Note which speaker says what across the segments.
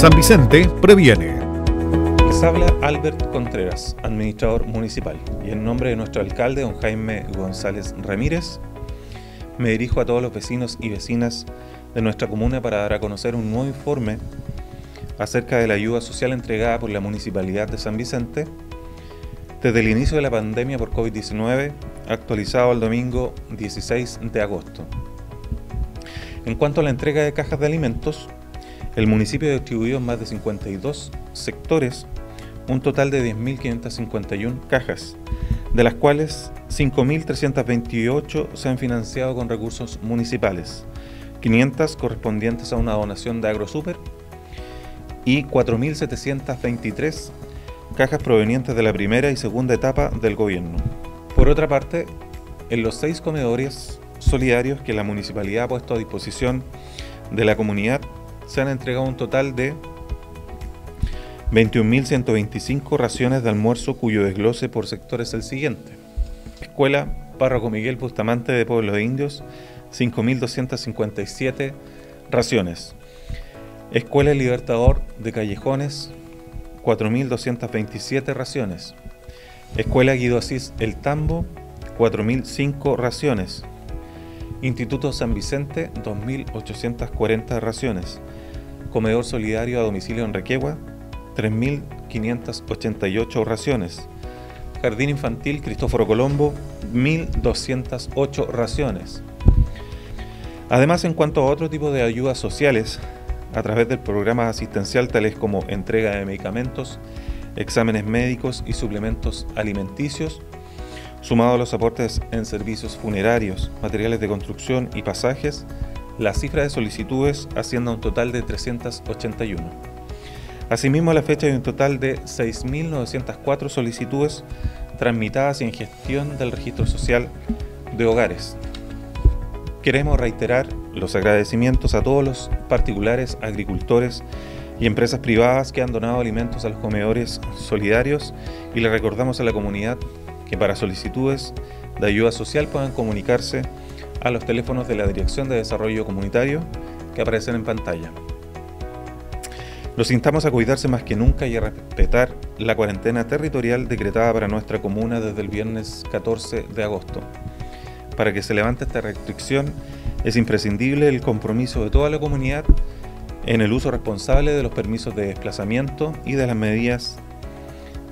Speaker 1: San Vicente previene.
Speaker 2: Les habla Albert Contreras, administrador municipal, y en nombre de nuestro alcalde, don Jaime González Ramírez, me dirijo a todos los vecinos y vecinas de nuestra comuna para dar a conocer un nuevo informe acerca de la ayuda social entregada por la Municipalidad de San Vicente desde el inicio de la pandemia por COVID-19, actualizado el domingo 16 de agosto. En cuanto a la entrega de cajas de alimentos, el municipio distribuyó en más de 52 sectores un total de 10.551 cajas, de las cuales 5.328 se han financiado con recursos municipales, 500 correspondientes a una donación de AgroSuper y 4.723 cajas provenientes de la primera y segunda etapa del gobierno. Por otra parte, en los seis comedores solidarios que la municipalidad ha puesto a disposición de la comunidad, se han entregado un total de 21.125 raciones de almuerzo cuyo desglose por sector es el siguiente. Escuela Párroco Miguel Bustamante de Pueblo de Indios, 5.257 raciones. Escuela Libertador de Callejones, 4.227 raciones. Escuela Guido Asís El Tambo, 4.005 raciones. Instituto San Vicente, 2.840 raciones. Comedor Solidario a Domicilio en Requegua, 3.588 raciones. Jardín Infantil Cristóforo Colombo, 1.208 raciones. Además, en cuanto a otro tipo de ayudas sociales, a través del programa asistencial tales como entrega de medicamentos, exámenes médicos y suplementos alimenticios, sumado a los aportes en servicios funerarios, materiales de construcción y pasajes, la cifra de solicitudes asciende a un total de 381. Asimismo, a la fecha hay un total de 6.904 solicitudes transmitadas en gestión del registro social de hogares. Queremos reiterar los agradecimientos a todos los particulares, agricultores y empresas privadas que han donado alimentos a los comedores solidarios y le recordamos a la comunidad que para solicitudes de ayuda social puedan comunicarse a los teléfonos de la Dirección de Desarrollo Comunitario que aparecen en pantalla. Los instamos a cuidarse más que nunca y a respetar la cuarentena territorial decretada para nuestra comuna desde el viernes 14 de agosto. Para que se levante esta restricción es imprescindible el compromiso de toda la comunidad en el uso responsable de los permisos de desplazamiento y de las medidas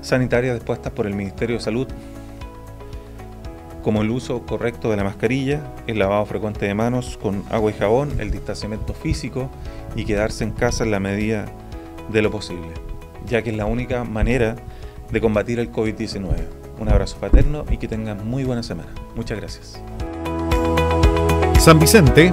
Speaker 2: sanitarias dispuestas por el Ministerio de Salud como el uso correcto de la mascarilla, el lavado frecuente de manos con agua y jabón, el distanciamiento físico y quedarse en casa en la medida de lo posible, ya que es la única manera de combatir el COVID-19. Un abrazo paterno y que tengan muy buena semana. Muchas gracias.
Speaker 1: San Vicente